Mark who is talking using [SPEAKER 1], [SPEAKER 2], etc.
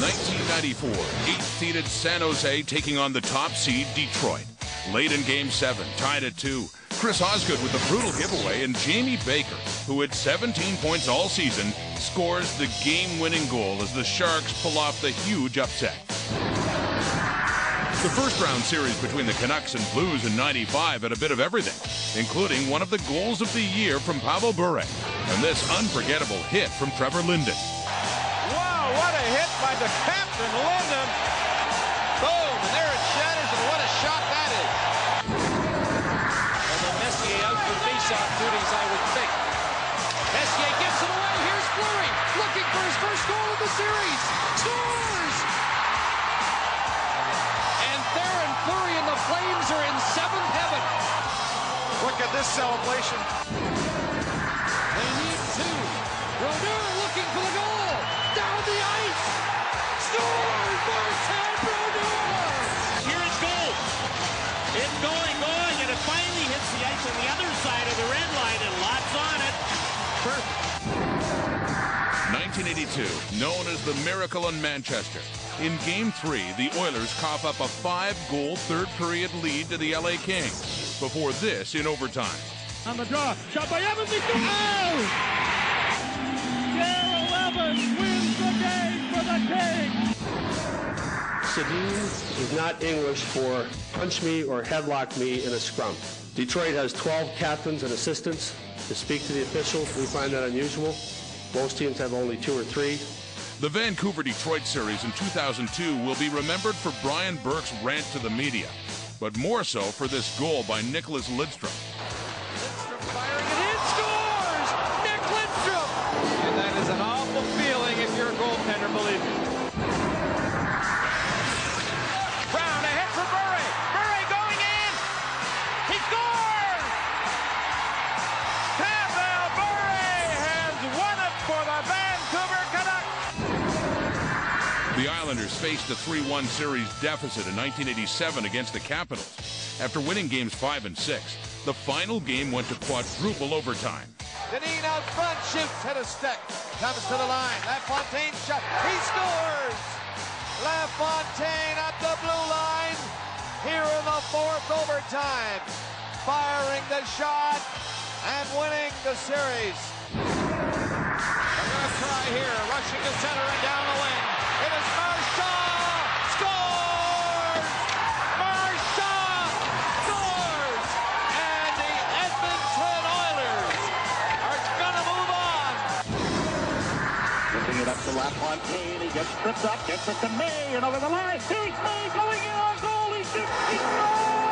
[SPEAKER 1] 1994, eighth-seeded San Jose taking on the top seed Detroit. Late in Game 7, tied at 2. Chris Osgood with a brutal giveaway, and Jamie Baker, who had 17 points all season, scores the game-winning goal as the Sharks pull off the huge upset. The first round series between the Canucks and Blues in 95 had a bit of everything, including one of the goals of the year from Pavel Bure, and this unforgettable hit from Trevor Linden.
[SPEAKER 2] Wow, what a hit by the captain, Linden. Boom, and there it shatters, and what a shot that is.
[SPEAKER 3] And then Messier out for face-off duties, I would think. Messier gives it away. Here's Fleury looking for his first goal of the series. Scores! And Theoren Fleury and the Flames are in seventh heaven.
[SPEAKER 2] Look at this celebration.
[SPEAKER 3] They need two. Brodeur looking for the goal.
[SPEAKER 4] It's going, going, and it finally hits the ice on the other side of the red line and lots on it. Perfect.
[SPEAKER 1] 1982, known as the Miracle in Manchester. In Game 3, the Oilers cough up a five-goal third-period lead to the LA Kings. Before this, in overtime.
[SPEAKER 5] On the draw, shot by Evans, he scores! Oh! Daryl Evans wins the game for the Kings!
[SPEAKER 6] Sedin is not English for punch me or headlock me in a scrum. Detroit has 12 captains and assistants to speak to the officials. We find that unusual. Most teams have only two or three.
[SPEAKER 1] The Vancouver-Detroit series in 2002 will be remembered for Brian Burke's rant to the media, but more so for this goal by Nicklas. Lidstrom Islanders faced a 3-1 series deficit in 1987 against the Capitals. After winning games 5 and 6, the final game went to quadruple overtime.
[SPEAKER 2] Dineen out front, shoots, hit a stick, comes to the line. LaFontaine shot, he scores! LaFontaine at the blue line, here in the fourth overtime, firing the shot and winning the series.
[SPEAKER 4] Up to LaFontaine. He gets tripped up, gets it to May, and over the line. Here's May going in on goal. He shoots. He scores!